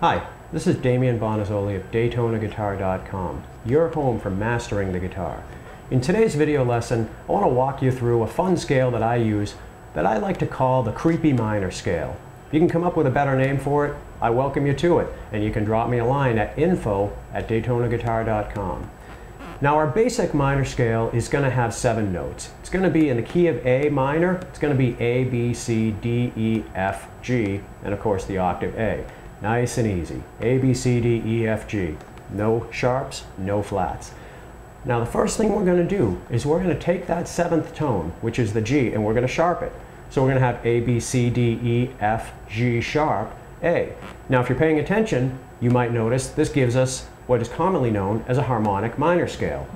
Hi, this is Damian Bonazzoli of DaytonaGuitar.com, your home for mastering the guitar. In today's video lesson, I want to walk you through a fun scale that I use that I like to call the creepy minor scale. If you can come up with a better name for it, I welcome you to it, and you can drop me a line at info at DaytonaGuitar.com. Now our basic minor scale is going to have seven notes. It's going to be in the key of A minor, it's going to be A, B, C, D, E, F, G, and of course the octave A. Nice and easy. A, B, C, D, E, F, G. No sharps, no flats. Now the first thing we're going to do is we're going to take that seventh tone, which is the G, and we're going to sharp it. So we're going to have A, B, C, D, E, F, G sharp, A. Now if you're paying attention, you might notice this gives us what is commonly known as a harmonic minor scale.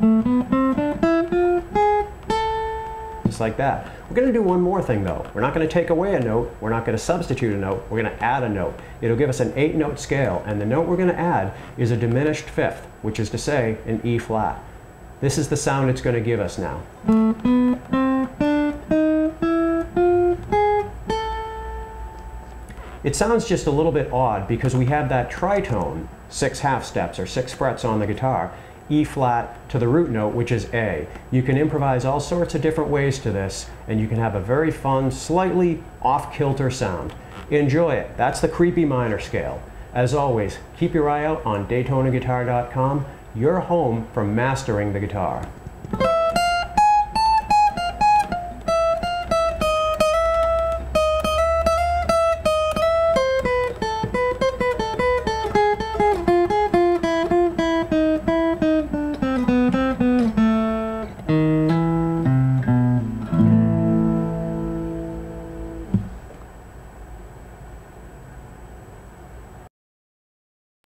Just like that. We're going to do one more thing though. We're not going to take away a note, we're not going to substitute a note, we're going to add a note. It'll give us an eight note scale and the note we're going to add is a diminished fifth, which is to say an E flat. This is the sound it's going to give us now. It sounds just a little bit odd because we have that tritone, six half steps or six frets on the guitar, E flat to the root note, which is A. You can improvise all sorts of different ways to this, and you can have a very fun, slightly off-kilter sound. Enjoy it. That's the creepy minor scale. As always, keep your eye out on DaytonaGuitar.com, your home for mastering the guitar.